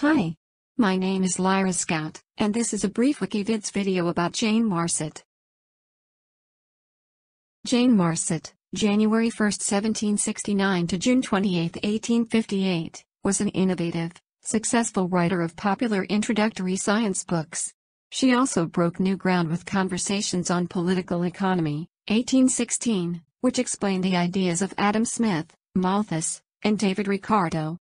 Hi. My name is Lyra Scout, and this is a brief WikiVids video about Jane Marcet. Jane Marcet, January 1, 1769 to June 28, 1858, was an innovative, successful writer of popular introductory science books. She also broke new ground with Conversations on Political Economy, 1816, which explained the ideas of Adam Smith, Malthus, and David Ricardo.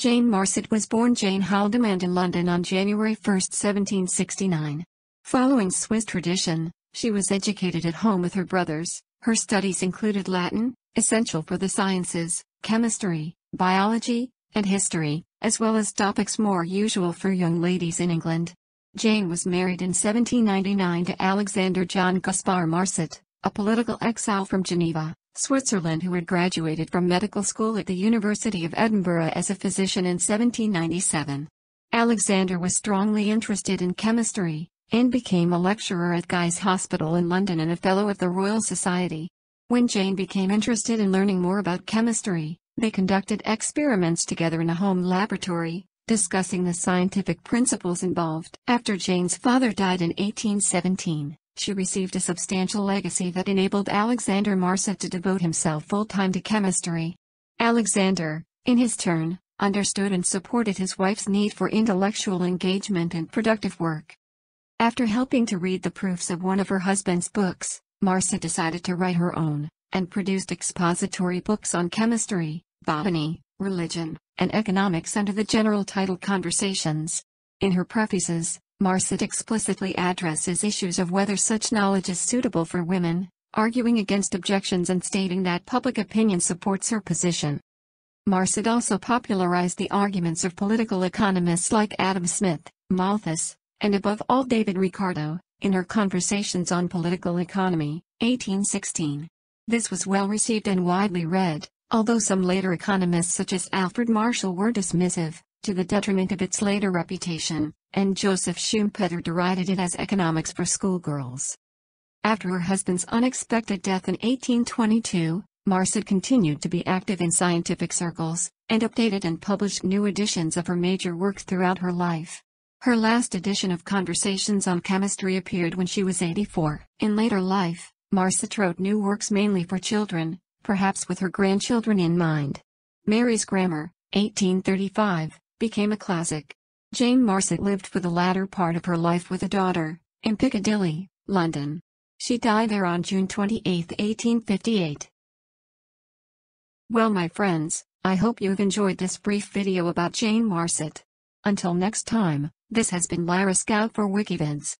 Jane Marcet was born Jane Haldimand in London on January 1, 1769. Following Swiss tradition, she was educated at home with her brothers. Her studies included Latin, essential for the sciences, chemistry, biology, and history, as well as topics more usual for young ladies in England. Jane was married in 1799 to Alexander John Gaspard Marcet, a political exile from Geneva. Switzerland who had graduated from medical school at the University of Edinburgh as a physician in 1797. Alexander was strongly interested in chemistry, and became a lecturer at Guy's Hospital in London and a Fellow of the Royal Society. When Jane became interested in learning more about chemistry, they conducted experiments together in a home laboratory, discussing the scientific principles involved. After Jane's father died in 1817, she received a substantial legacy that enabled Alexander Marcet to devote himself full-time to chemistry. Alexander, in his turn, understood and supported his wife's need for intellectual engagement and productive work. After helping to read the proofs of one of her husband's books, Marcet decided to write her own, and produced expository books on chemistry, botany, religion, and economics under the general title Conversations. In her prefaces, Marcet explicitly addresses issues of whether such knowledge is suitable for women, arguing against objections and stating that public opinion supports her position. Marcet also popularized the arguments of political economists like Adam Smith, Malthus, and above all David Ricardo, in her Conversations on Political Economy, 1816. This was well received and widely read, although some later economists such as Alfred Marshall were dismissive, to the detriment of its later reputation and Joseph Schumpeter derided it as economics for schoolgirls. After her husband's unexpected death in 1822, Marcet continued to be active in scientific circles, and updated and published new editions of her major works throughout her life. Her last edition of Conversations on Chemistry appeared when she was 84. In later life, Marcet wrote new works mainly for children, perhaps with her grandchildren in mind. Mary's Grammar, 1835, became a classic. Jane Marcet lived for the latter part of her life with a daughter, in Piccadilly, London. She died there on June 28, 1858. Well my friends, I hope you've enjoyed this brief video about Jane Marcet. Until next time, this has been Lyra Scout for WikiVids.